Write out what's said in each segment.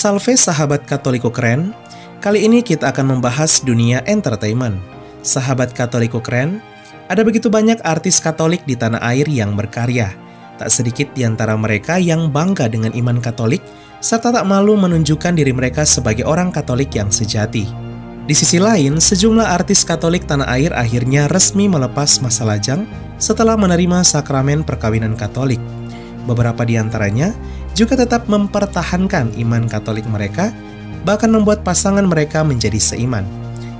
Salve sahabat Katoliko keren, kali ini kita akan membahas dunia entertainment. Sahabat Katoliko keren, ada begitu banyak artis Katolik di tanah air yang berkarya. Tak sedikit di antara mereka yang bangga dengan iman Katolik, serta tak malu menunjukkan diri mereka sebagai orang Katolik yang sejati. Di sisi lain, sejumlah artis Katolik tanah air akhirnya resmi melepas masa lajang setelah menerima sakramen perkawinan Katolik. Beberapa di antaranya juga tetap mempertahankan iman Katolik mereka, bahkan membuat pasangan mereka menjadi seiman.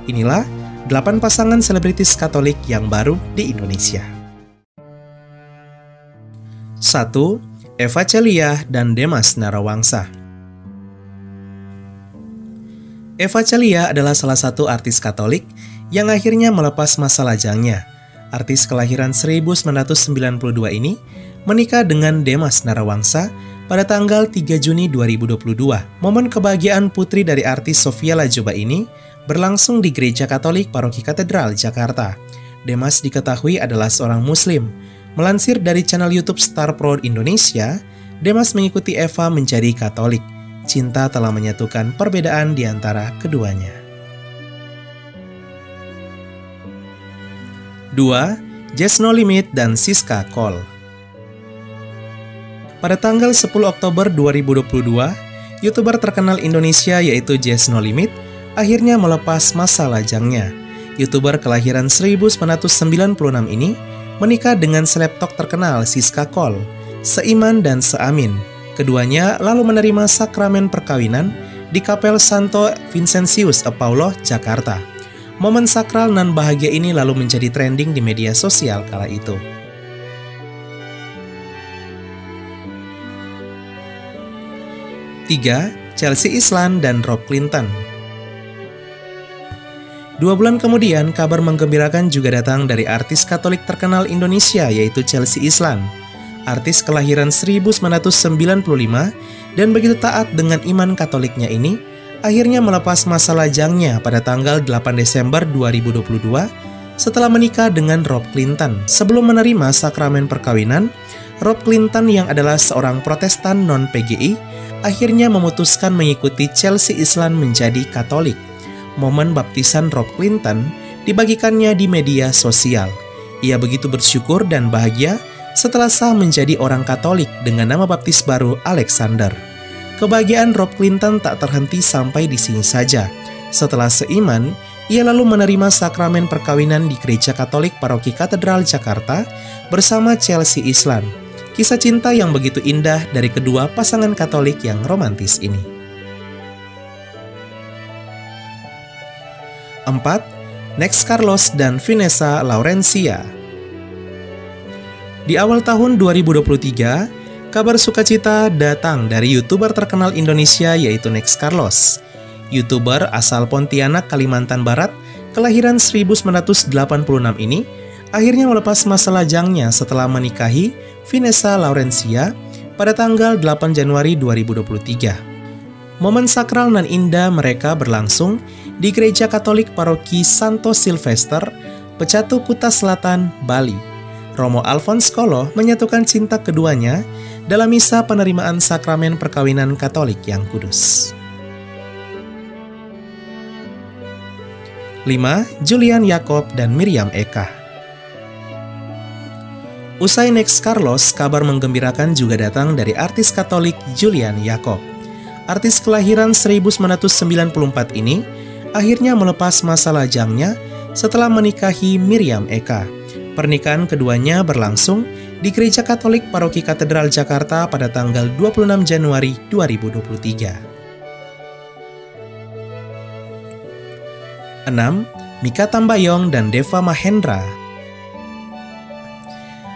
Inilah 8 pasangan selebritis Katolik yang baru di Indonesia. 1. Eva Celia dan Demas Narawangsa Eva Celia adalah salah satu artis Katolik yang akhirnya melepas masa lajangnya. Artis kelahiran 1992 ini menikah dengan Demas Narawangsa pada tanggal 3 Juni 2022, momen kebahagiaan putri dari artis Sofia Lajoba ini berlangsung di Gereja Katolik Paroki Katedral, Jakarta. Demas diketahui adalah seorang muslim. Melansir dari channel YouTube Star Pro Indonesia, Demas mengikuti Eva menjadi Katolik. Cinta telah menyatukan perbedaan di antara keduanya. 2. Just No Limit dan Siska Cole pada tanggal 10 Oktober 2022, YouTuber terkenal Indonesia yaitu Jess No Limit akhirnya melepas masa lajangnya. YouTuber kelahiran 1996 ini menikah dengan selebtok terkenal Siska Kol, seiman dan seamin. Keduanya lalu menerima sakramen perkawinan di Kapel Santo Vincentius Apollo, Jakarta. Momen sakral dan bahagia ini lalu menjadi trending di media sosial kala itu. 3. Chelsea Islan dan Rob Clinton Dua bulan kemudian, kabar menggembirakan juga datang dari artis Katolik terkenal Indonesia yaitu Chelsea Islan. Artis kelahiran 1995 dan begitu taat dengan iman Katoliknya ini, akhirnya melepas masa lajangnya pada tanggal 8 Desember 2022 setelah menikah dengan Rob Clinton. Sebelum menerima sakramen perkawinan, Rob Clinton yang adalah seorang protestan non-PGI akhirnya memutuskan mengikuti Chelsea Islan menjadi Katolik. Momen baptisan Rob Clinton dibagikannya di media sosial. Ia begitu bersyukur dan bahagia setelah sah menjadi orang Katolik dengan nama baptis baru Alexander. Kebahagiaan Rob Clinton tak terhenti sampai di sini saja. Setelah seiman, ia lalu menerima sakramen perkawinan di Gereja Katolik Paroki Katedral Jakarta bersama Chelsea Islan Kisah cinta yang begitu indah dari kedua pasangan Katolik yang romantis ini. 4. Next Carlos dan Vanessa Laurencia Di awal tahun 2023, kabar sukacita datang dari YouTuber terkenal Indonesia yaitu Next Carlos. YouTuber asal Pontianak, Kalimantan Barat, kelahiran 1986 ini akhirnya melepas masa lajangnya setelah menikahi Vanessa Laurencia pada tanggal 8 Januari 2023. Momen sakral dan indah mereka berlangsung di Gereja Katolik Paroki Santo Sylvester, Pecatu Kuta Selatan, Bali. Romo Alphonse Kolo menyatukan cinta keduanya dalam misa penerimaan sakramen perkawinan Katolik yang kudus. 5. Julian Yakob dan Miriam Eka Usai Next Carlos, kabar menggembirakan juga datang dari artis Katolik Julian Yakob. Artis kelahiran 1994 ini akhirnya melepas masa lajangnya setelah menikahi Miriam Eka. Pernikahan keduanya berlangsung di Gereja Katolik Paroki Katedral Jakarta pada tanggal 26 Januari 2023. 6. Mika Tambayong dan Deva Mahendra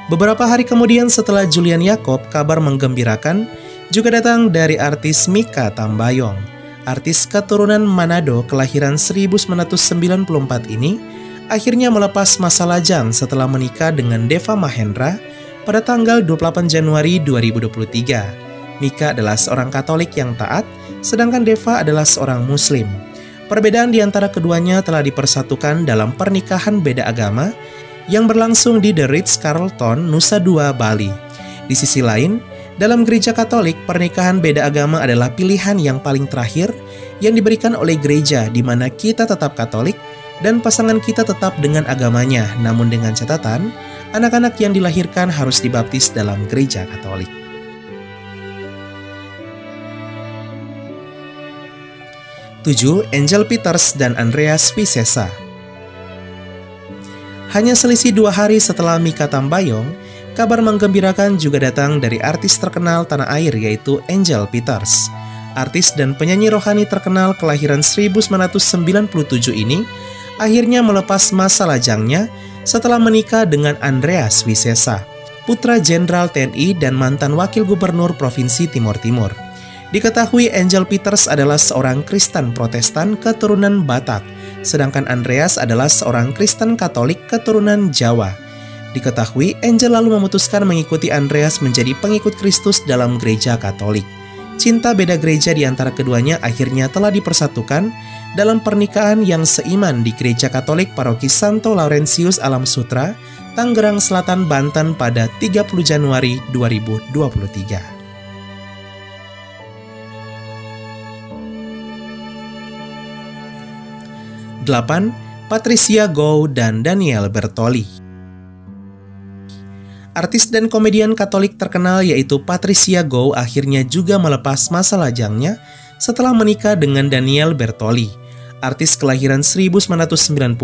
Beberapa hari kemudian setelah Julian Yakob, kabar menggembirakan juga datang dari artis Mika Tambayong. artis keturunan Manado kelahiran 1994 ini akhirnya melepas masa lajang setelah menikah dengan Deva Mahendra pada tanggal 28 Januari 2023. Mika adalah seorang Katolik yang taat, sedangkan Deva adalah seorang Muslim. Perbedaan di antara keduanya telah dipersatukan dalam pernikahan beda agama yang berlangsung di The Ritz Carlton, Nusa Dua, Bali. Di sisi lain, dalam gereja Katolik, pernikahan beda agama adalah pilihan yang paling terakhir yang diberikan oleh gereja di mana kita tetap Katolik dan pasangan kita tetap dengan agamanya, namun dengan catatan, anak-anak yang dilahirkan harus dibaptis dalam gereja Katolik. Tujuh, Angel Peters dan Andreas Wisesa Hanya selisih dua hari setelah Mika Tambayong, Kabar menggembirakan juga datang dari artis terkenal tanah air yaitu Angel Peters. Artis dan penyanyi rohani terkenal kelahiran 1997 ini akhirnya melepas masa lajangnya setelah menikah dengan Andreas Wisesa, putra Jenderal TNI dan mantan Wakil Gubernur Provinsi Timur Timur. Diketahui Angel Peters adalah seorang Kristen Protestan keturunan Batak, sedangkan Andreas adalah seorang Kristen Katolik keturunan Jawa. Diketahui, Angel lalu memutuskan mengikuti Andreas menjadi pengikut Kristus dalam gereja Katolik. Cinta beda gereja di antara keduanya akhirnya telah dipersatukan dalam pernikahan yang seiman di Gereja Katolik Paroki Santo Laurentius Alam Sutra, Tangerang Selatan, Banten pada 30 Januari 2023. 8. Patricia Gow dan Daniel Bertoli Artis dan komedian Katolik terkenal yaitu Patricia Gow akhirnya juga melepas masa lajangnya setelah menikah dengan Daniel Bertoli, artis kelahiran 1990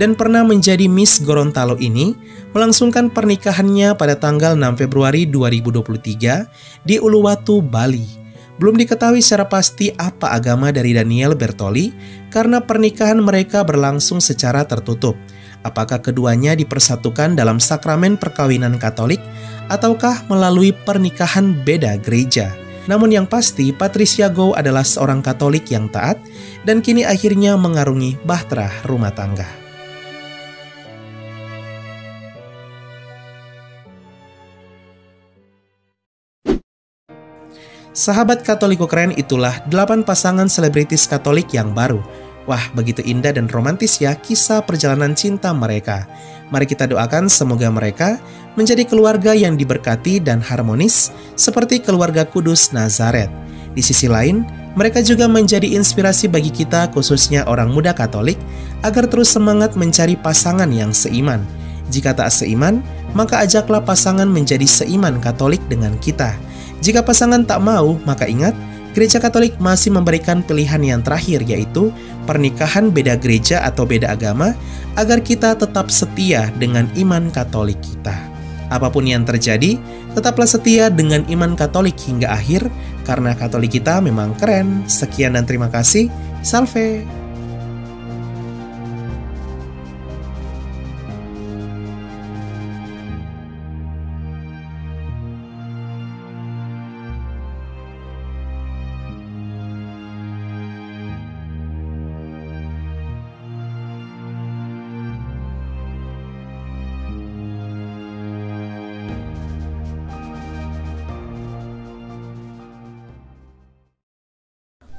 dan pernah menjadi Miss Gorontalo ini melangsungkan pernikahannya pada tanggal 6 Februari 2023 di Uluwatu, Bali. Belum diketahui secara pasti apa agama dari Daniel Bertoli karena pernikahan mereka berlangsung secara tertutup – Apakah keduanya dipersatukan dalam sakramen perkawinan Katolik ataukah melalui pernikahan beda gereja? Namun yang pasti, Patricia Go adalah seorang Katolik yang taat dan kini akhirnya mengarungi bahtera rumah tangga. Sahabat Katoliko keren itulah 8 pasangan selebritis Katolik yang baru Wah, begitu indah dan romantis ya kisah perjalanan cinta mereka. Mari kita doakan semoga mereka menjadi keluarga yang diberkati dan harmonis seperti keluarga kudus Nazaret. Di sisi lain, mereka juga menjadi inspirasi bagi kita khususnya orang muda Katolik agar terus semangat mencari pasangan yang seiman. Jika tak seiman, maka ajaklah pasangan menjadi seiman Katolik dengan kita. Jika pasangan tak mau, maka ingat Gereja Katolik masih memberikan pilihan yang terakhir yaitu pernikahan beda gereja atau beda agama agar kita tetap setia dengan iman Katolik kita. Apa pun yang terjadi, tetaplah setia dengan iman Katolik hingga akhir karena Katolik kita memang keren. Sekian dan terima kasih. Salve.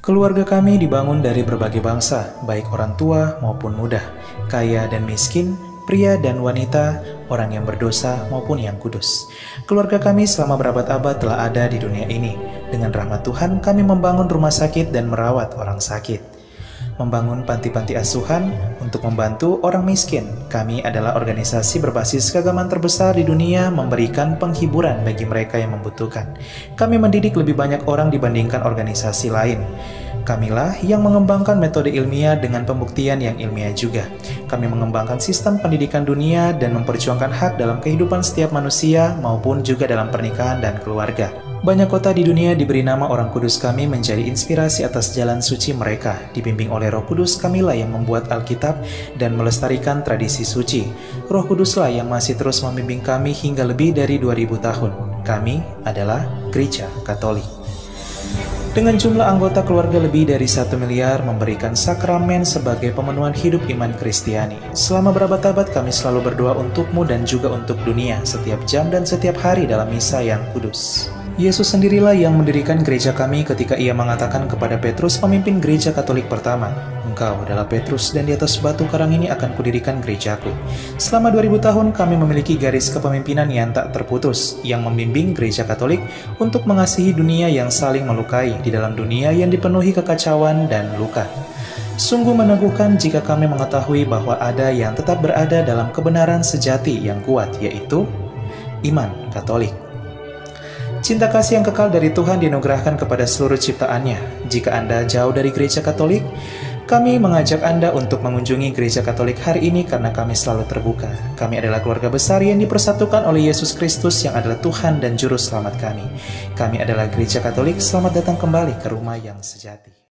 Keluarga kami dibangun dari berbagai bangsa, baik orang tua maupun muda, kaya dan miskin, pria dan wanita, orang yang berdosa maupun yang kudus. Keluarga kami selama berabad-abad telah ada di dunia ini. Dengan rahmat Tuhan, kami membangun rumah sakit dan merawat orang sakit membangun panti-panti asuhan untuk membantu orang miskin. Kami adalah organisasi berbasis keagamaan terbesar di dunia memberikan penghiburan bagi mereka yang membutuhkan. Kami mendidik lebih banyak orang dibandingkan organisasi lain. Kamilah yang mengembangkan metode ilmiah dengan pembuktian yang ilmiah juga. Kami mengembangkan sistem pendidikan dunia dan memperjuangkan hak dalam kehidupan setiap manusia maupun juga dalam pernikahan dan keluarga. Banyak kota di dunia diberi nama orang kudus kami menjadi inspirasi atas jalan suci mereka. Dibimbing oleh roh kudus kamilah yang membuat Alkitab dan melestarikan tradisi suci. Roh kuduslah yang masih terus membimbing kami hingga lebih dari 2000 tahun. Kami adalah Gereja Katolik. Dengan jumlah anggota keluarga lebih dari satu miliar memberikan sakramen sebagai pemenuhan hidup iman Kristiani. Selama berabad-abad kami selalu berdoa untukmu dan juga untuk dunia setiap jam dan setiap hari dalam misa yang kudus. Yesus sendirilah yang mendirikan gereja kami ketika ia mengatakan kepada Petrus pemimpin gereja katolik pertama, Engkau adalah Petrus dan di atas batu karang ini akan kudirikan gerejaku. Selama 2000 tahun kami memiliki garis kepemimpinan yang tak terputus, yang membimbing gereja katolik untuk mengasihi dunia yang saling melukai di dalam dunia yang dipenuhi kekacauan dan luka. Sungguh meneguhkan jika kami mengetahui bahwa ada yang tetap berada dalam kebenaran sejati yang kuat, yaitu iman Katolik. Cinta kasih yang kekal dari Tuhan dinugerahkan kepada seluruh ciptaannya. Jika Anda jauh dari gereja Katolik, kami mengajak Anda untuk mengunjungi gereja Katolik hari ini karena kami selalu terbuka. Kami adalah keluarga besar yang dipersatukan oleh Yesus Kristus yang adalah Tuhan dan Juru Selamat kami. Kami adalah gereja Katolik, selamat datang kembali ke rumah yang sejati.